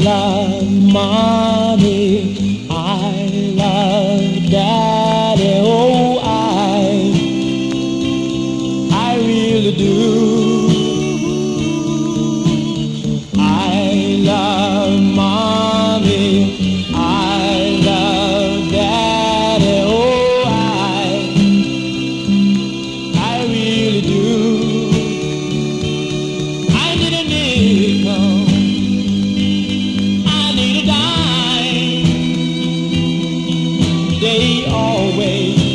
love mommy. They always,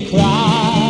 cry.